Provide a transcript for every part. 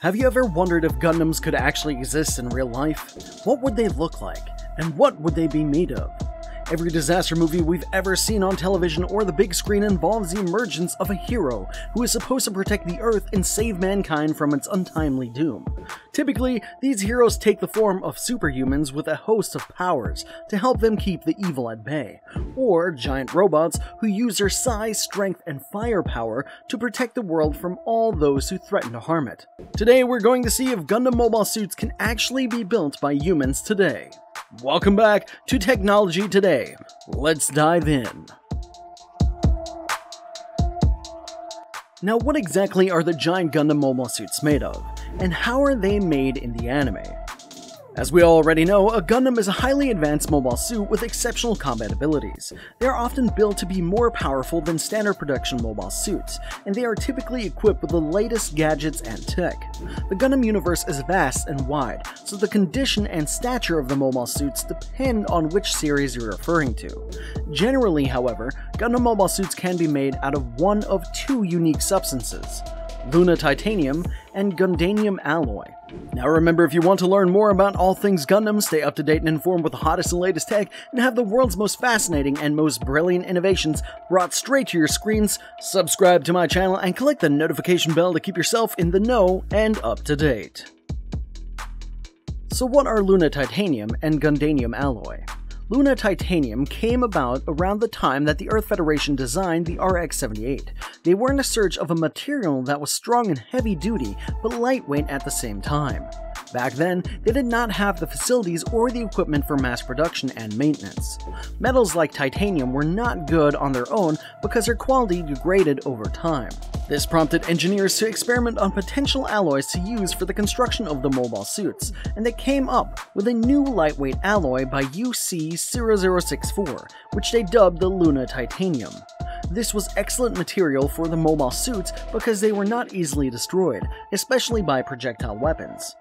Have you ever wondered if Gundams could actually exist in real life? What would they look like? And what would they be made of? Every disaster movie we've ever seen on television or the big screen involves the emergence of a hero who is supposed to protect the Earth and save mankind from its untimely doom. Typically, these heroes take the form of superhumans with a host of powers to help them keep the evil at bay, or giant robots who use their size, strength, and firepower to protect the world from all those who threaten to harm it. Today, we're going to see if Gundam mobile suits can actually be built by humans today. Welcome back to Technology Today. Let's dive in. Now, what exactly are the giant Gundam mobile suits made of, and how are they made in the anime? As we already know, a Gundam is a highly advanced mobile suit with exceptional combat abilities. They are often built to be more powerful than standard production mobile suits, and they are typically equipped with the latest gadgets and tech. The Gundam universe is vast and wide, so the condition and stature of the mobile suits depend on which series you're referring to. Generally, however, Gundam mobile suits can be made out of one of two unique substances. Luna Titanium, and Gundanium Alloy. Now remember, if you want to learn more about all things Gundam, stay up to date and informed with the hottest and latest tech, and have the world's most fascinating and most brilliant innovations brought straight to your screens, subscribe to my channel and click the notification bell to keep yourself in the know and up to date. So what are Luna Titanium and Gundanium Alloy? Luna Titanium came about around the time that the Earth Federation designed the RX-78. They were in a search of a material that was strong and heavy duty, but lightweight at the same time. Back then, they did not have the facilities or the equipment for mass production and maintenance. Metals like titanium were not good on their own because their quality degraded over time. This prompted engineers to experiment on potential alloys to use for the construction of the mobile suits, and they came up with a new lightweight alloy by UC0064, which they dubbed the Luna Titanium. This was excellent material for the mobile suits because they were not easily destroyed, especially by projectile weapons.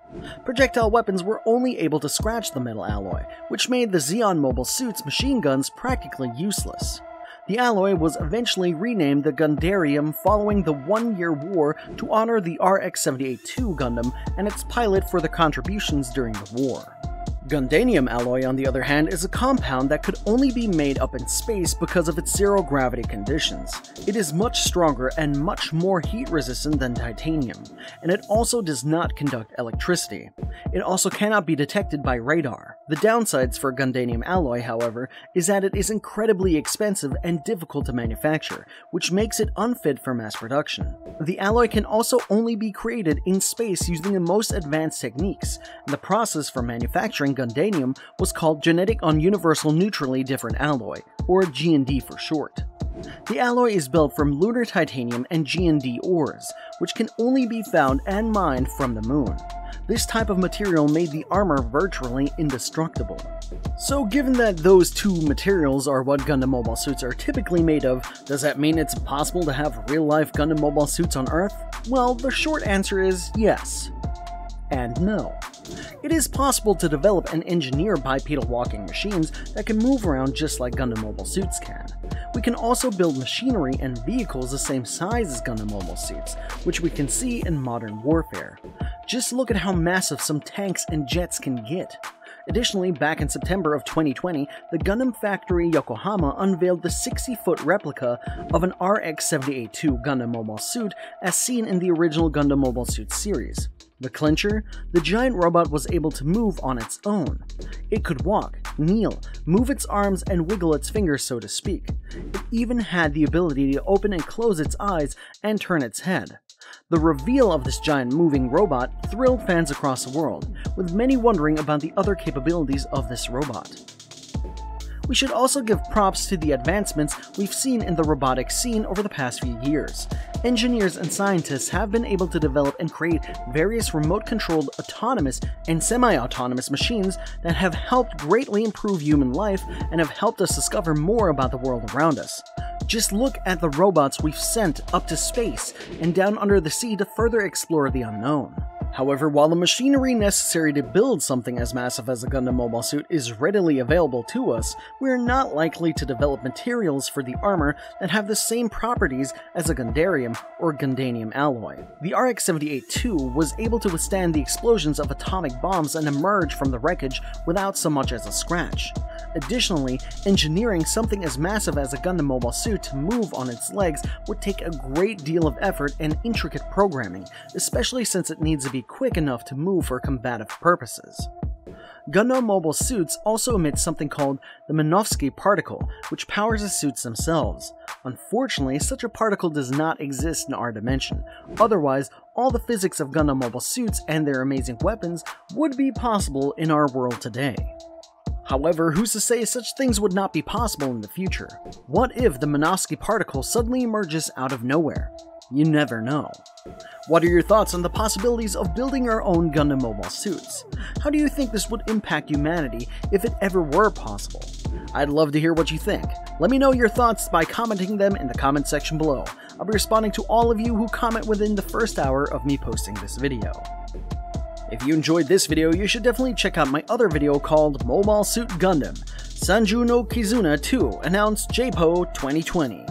Projectile weapons were only able to scratch the metal alloy, which made the Zeon mobile suit's machine guns practically useless. The alloy was eventually renamed the Gundarium following the One Year War to honor the RX-78-2 Gundam and its pilot for the contributions during the war. Gundanium alloy, on the other hand, is a compound that could only be made up in space because of its zero gravity conditions. It is much stronger and much more heat resistant than titanium, and it also does not conduct electricity. It also cannot be detected by radar. The downsides for Gundanium alloy, however, is that it is incredibly expensive and difficult to manufacture, which makes it unfit for mass production. The alloy can also only be created in space using the most advanced techniques, the process for manufacturing Gundanium was called Genetic on Universal Neutrally Different Alloy, or GND for short. The alloy is built from lunar titanium and GND ores, which can only be found and mined from the moon. This type of material made the armor virtually indestructible. So given that those two materials are what Gundam mobile suits are typically made of, does that mean it's possible to have real-life Gundam mobile suits on Earth? Well, the short answer is yes. And no. It is possible to develop and engineer bipedal walking machines that can move around just like Gundam mobile suits can. We can also build machinery and vehicles the same size as Gundam mobile suits, which we can see in modern warfare. Just look at how massive some tanks and jets can get. Additionally, back in September of 2020, the Gundam Factory Yokohama unveiled the 60-foot replica of an RX-78-2 Gundam mobile suit as seen in the original Gundam mobile suit series. The clincher? The giant robot was able to move on its own. It could walk, kneel, move its arms, and wiggle its fingers, so to speak. It even had the ability to open and close its eyes and turn its head. The reveal of this giant moving robot thrilled fans across the world, with many wondering about the other capabilities of this robot. We should also give props to the advancements we've seen in the robotics scene over the past few years. Engineers and scientists have been able to develop and create various remote-controlled autonomous and semi-autonomous machines that have helped greatly improve human life and have helped us discover more about the world around us. Just look at the robots we've sent up to space and down under the sea to further explore the unknown. However, while the machinery necessary to build something as massive as a Gundam mobile suit is readily available to us, we are not likely to develop materials for the armor that have the same properties as a Gundarium or Gundanium alloy. The RX-78-2 was able to withstand the explosions of atomic bombs and emerge from the wreckage without so much as a scratch. Additionally, engineering something as massive as a Gundam mobile suit to move on its legs would take a great deal of effort and intricate programming, especially since it needs to be quick enough to move for combative purposes. Gundam mobile suits also emit something called the Minovsky particle, which powers the suits themselves. Unfortunately, such a particle does not exist in our dimension. Otherwise, all the physics of Gundam mobile suits and their amazing weapons would be possible in our world today. However, who's to say such things would not be possible in the future? What if the Minovsky particle suddenly emerges out of nowhere? You never know. What are your thoughts on the possibilities of building our own Gundam mobile suits? How do you think this would impact humanity if it ever were possible? I'd love to hear what you think. Let me know your thoughts by commenting them in the comment section below. I'll be responding to all of you who comment within the first hour of me posting this video. If you enjoyed this video, you should definitely check out my other video called Mobile Suit Gundam, Senjo no Kizuna 2 announced JAEPO 2020.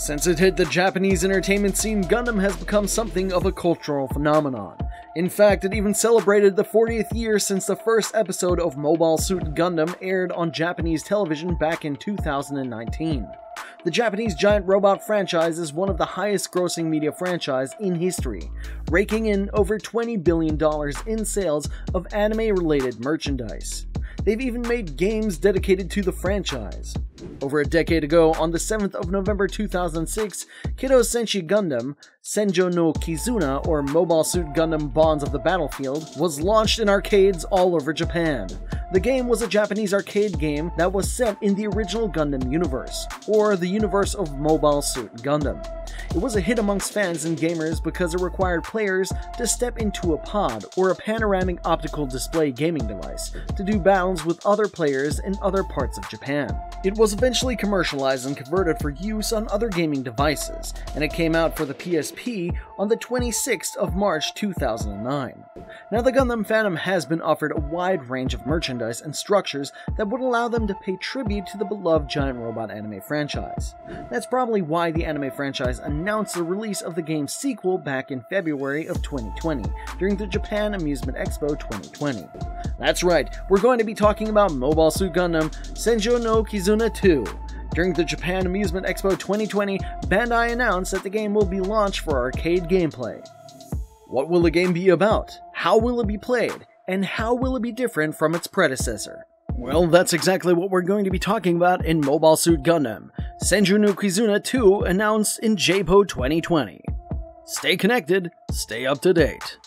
Since it hit the Japanese entertainment scene, Gundam has become something of a cultural phenomenon. In fact, it even celebrated the 40th year since the first episode of Mobile Suit Gundam aired on Japanese television back in 2019. The Japanese giant robot franchise is one of the highest grossing media franchise in history, raking in over $20 billion in sales of anime related merchandise. They've even made games dedicated to the franchise. Over a decade ago, on the 7th of November 2006, Kido Senshi Gundam, Senjo no Kizuna, or Mobile Suit Gundam Bonds of the Battlefield, was launched in arcades all over Japan. The game was a Japanese arcade game that was set in the original Gundam universe, or the universe of Mobile Suit Gundam. It was a hit amongst fans and gamers because it required players to step into a pod or a panoramic optical display gaming device to do battles with other players in other parts of Japan. It was eventually commercialized and converted for use on other gaming devices, and it came out for the PSP on the 26th of March 2009. Now the Gundam Phantom has been offered a wide range of merchandise and structures that would allow them to pay tribute to the beloved giant robot anime franchise. That's probably why the anime franchise announced the release of the game's sequel back in February of 2020 during the Japan Amusement Expo 2020. That's right, we're going to be talking about Mobile Suit Gundam Senjo no Kizuna 2. During the Japan Amusement Expo 2020, Bandai announced that the game will be launched for arcade gameplay. What will the game be about? How will it be played? And how will it be different from its predecessor? Well, that's exactly what we're going to be talking about in Mobile Suit Gundam. Senjo no Kizuna 2 announced in JAEPO 2020. Stay connected, stay up to date.